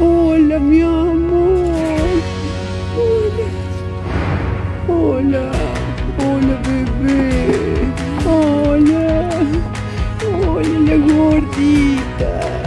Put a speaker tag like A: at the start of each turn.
A: Hola, mi amor. Hola. Hola. Hola, bebé. Hola. Hola, la gordita.